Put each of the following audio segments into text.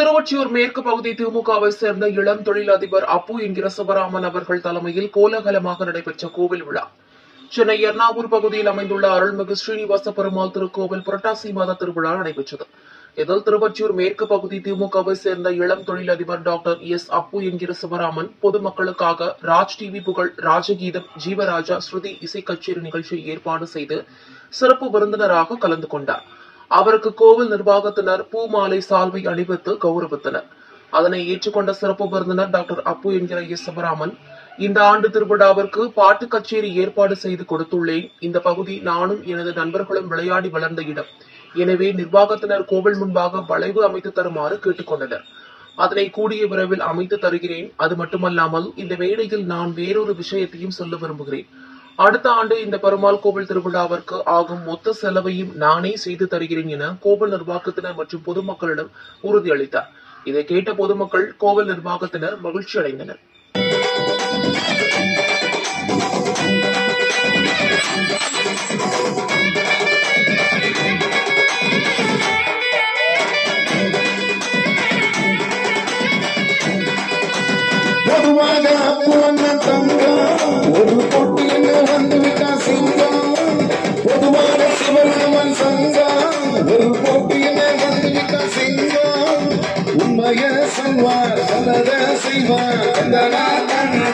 திருவொற்றியூர் மேற்கு பகுதி திமுகவை சேர்ந்த இளம் தொழிலதிபர் அப்பு என்கிற சிவராமன் அவர்கள் தலைமையில் கோலாகலமாக நடைபெற்ற கோவில் விழா. சென்னை எர்ணாவூர் பகுதியில் அமைந்துள்ள அருள்மிகு ஸ்ரீனிவாச பெருமாள் திருக்கோவில் புரட்டாசி மாத திருவிழா நடைபெற்றது. இதில் திருவொற்றியூர் மேற்கு பகுதி திமுகவை சேர்ந்த இளம் தொழிலதிபர் டாக்டர் எஸ் அப்பு என்கிற சிவராமன் பொதுமக்களுக்காக ராஜ் டிவி புகழ் ராஜகீதம் ஜீவராஜா ஸ்ருதி இசை கச்சேரி நிகழ்ச்சியை ஏற்பாடு செய்து சிறப்பு விருந்தினராக கலந்து கொண்டாா் அவருக்கு கோவில் நிர்வாகத்தினர் பூ மாலை சால்வை அணிவித்து கௌரவித்தனர். அதனை ஏற்றுக்கொண்ட சிறப்பு விருந்தினர் டாக்டர் அப்பு என்கிற எஸ் சிவராமன் இந்த ஆண்டு திருவிழாவிற்கு பாட்டு கச்சேரி ஏற்பாடு செய்து கொடுத்துள்ளேன். இந்த பகுதி நானும் எனது நண்பர்களும் விளையாடி வளர்ந்த இடம். எனவே நிர்வாகத்தினர் கோவில் முன்பாக வளைவு அமைத்து தருமாறு கேட்டுக்கொண்டனர். அதனை கூடிய விரைவில் அமைத்து தருகிறேன். அது மட்டுமல்லாமல் இந்த வேளையில் நான் வேறொரு விஷயத்தையும் சொல்ல விரும்புகிறேன். அடுத்த ஆண்டு இந்த பெருமாள் கோவில் திருவிழாவிற்கு ஆகும் மொத்த செலவையும் நானே செய்து தருகிறேன் என கோவில் நிர்வாகத்தினர் மற்றும் பொதுமக்களிடம் உறுதியளித்தார். இதை கேட்ட பொதுமக்கள் கோவில் நிர்வாகத்தினர் மகிழ்ச்சி அடைந்தனர். பொதுவாக சிவராமன் ஒரு பொட்டு என்ன சிங்கம். உண்மைய சொல்வார் சொன்னத செய்வார். தந்தனா தானா,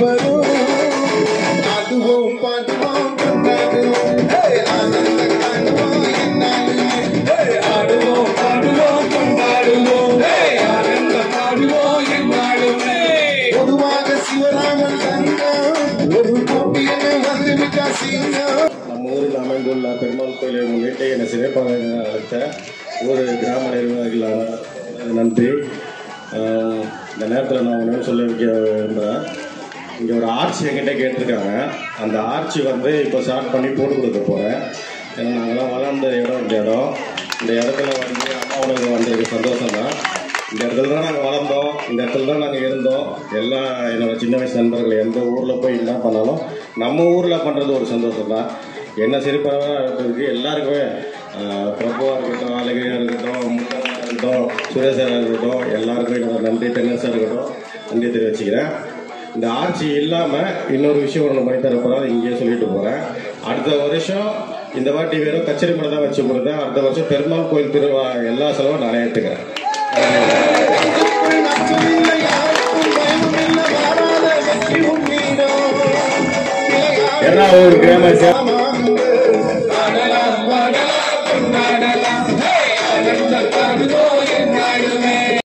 வரும். ஆடுவோம் பாடுவோம் கொண்டாடுவோம். ஆனந்த காணுவோம் என்னாலுமே ஆடுவோம் பாடுவோம் கொண்டாடுவோம். ஆனந்த பாடுவோம் என்னாலுமே பொதுவாக சிவராமன் தங்கம் ஒரு போட்டியை வந்து விட்டா சிங்கம். அமைந்துள்ள பெருமாள் கோயிலை முன்னிட்டு என்னை சிறைப்பாக அழைத்த ஒரு கிராம நிர்வாகிகளான நன்றி. இந்த நேரத்தில் நான் ஒன்று சொல்ல வைக்க விரும்புகிறேன் இங்கே ஒரு ஆர்ச்சி என்கிட்ட கேட்டிருக்காங்க. அந்த ஆர்ச்சி வந்து இப்போ ஸ்டார்ட் பண்ணி போட்டு கொடுக்க போகிறேன் ஏன்னா நாங்களாம் வளர்ந்த இடம் இந்த இடம். இந்த இடத்துல வந்து அம்மாவுக்கு வந்ததுக்கு சந்தோஷம் தான் இந்த இடத்துல தான் நாங்கள் வளர்ந்தோம். இந்த இடத்துல தான் நாங்கள் இருந்தோம். எல்லா என்னோடய சின்ன வயசு நண்பர்கள் எந்த ஊரில் போய் என்ன பண்ணாலும் நம்ம ஊரில் பண்ணுறது ஒரு சந்தோஷம் தான் என்ன சிரிப்பாக இருக்கிறதுக்கு எல்லாருக்குமே பிரபுவாக இருக்கட்டும் அழகையாக இருக்கட்டும் இருக்கட்டும் சுரேஷராக இருக்கட்டும் எல்லாருக்கும் என்னோட நன்றி தென்னரசாக இருக்கட்டும் நன்றி தெரிவிச்சுக்கிறேன். இந்த ஆட்சி இல்லாமல் இன்னொரு விஷயம் ஒன்று பண்ணி தரப்போகிறோம் இங்கேயே சொல்லிட்டு போகிறேன் அடுத்த வருஷம் இந்த வாட்டி வெறும் கச்சேரி மட்டும் தான் வச்சு கொடுத்தேன் அடுத்த வருஷம் பெருமாள் கோயில் திருவிழா எல்லா செலவும் நானே ஏற்றுக்கிறேன் நட்பும் இல்லை யாருக்கும்